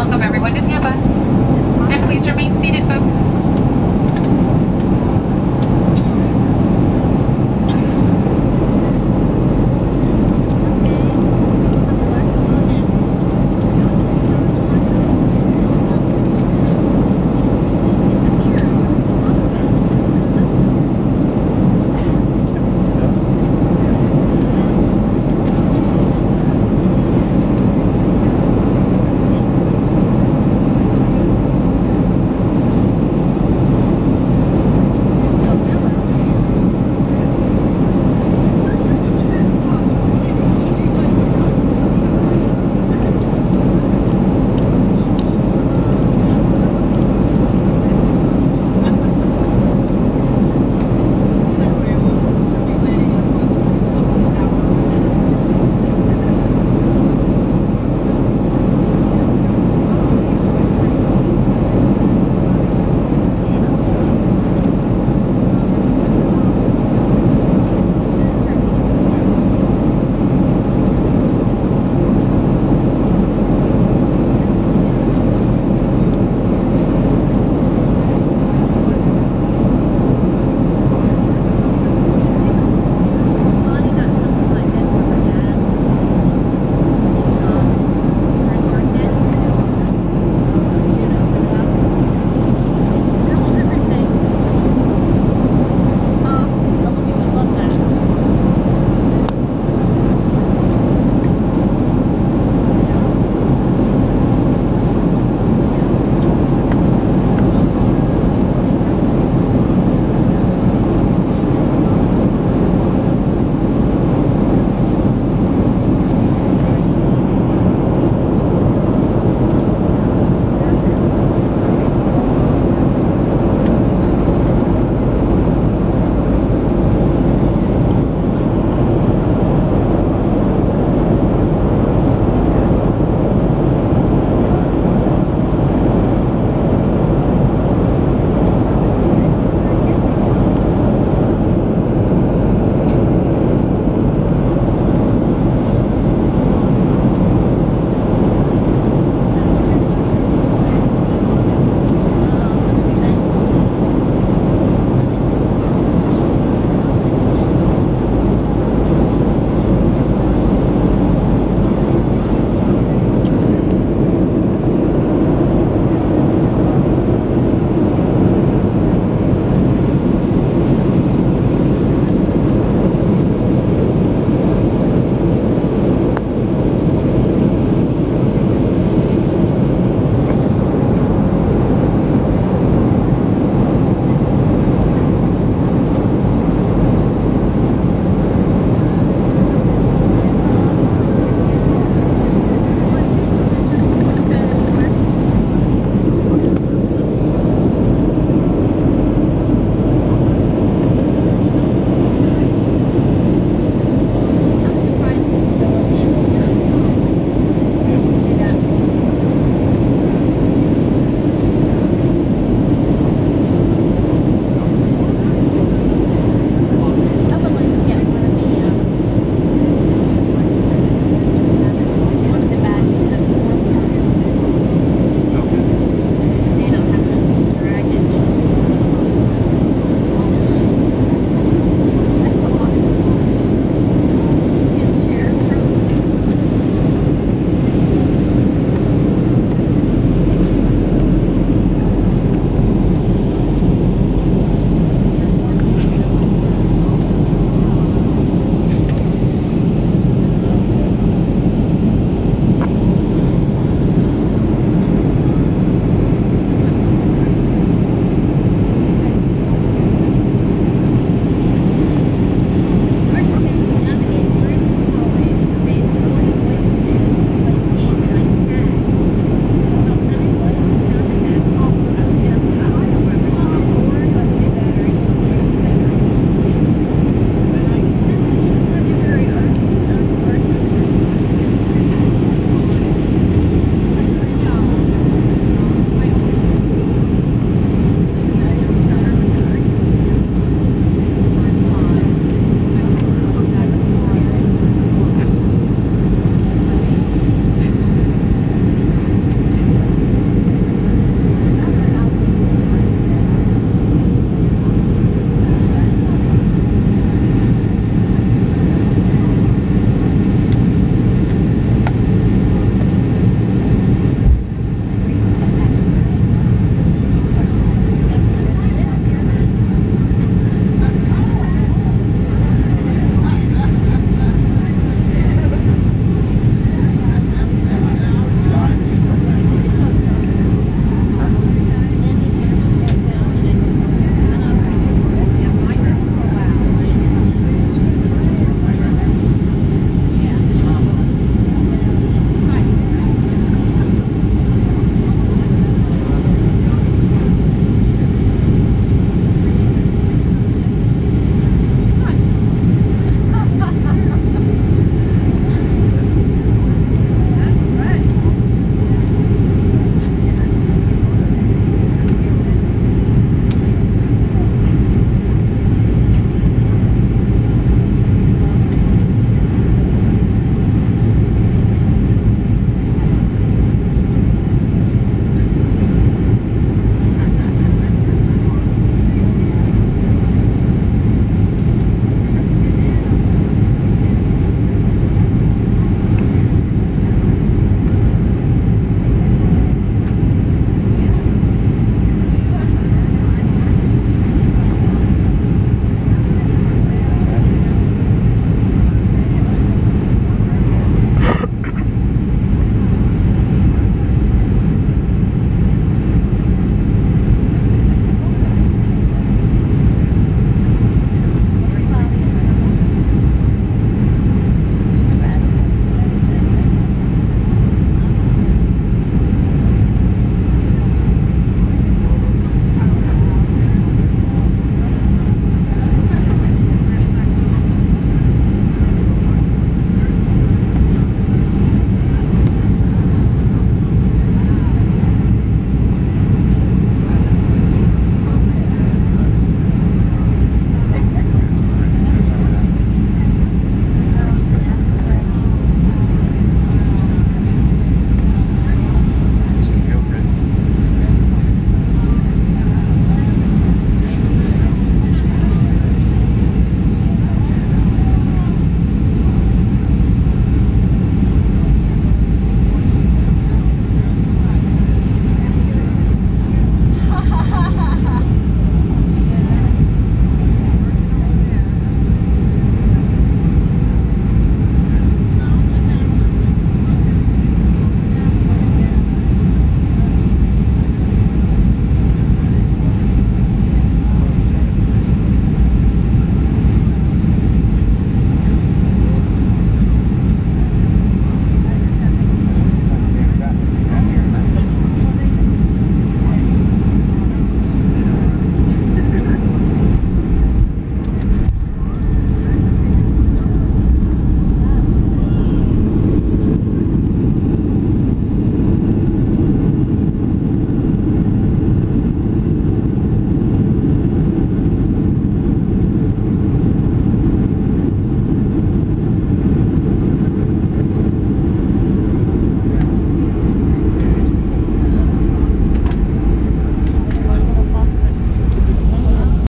welcome everyone to Tampa. And please remain seated, folks.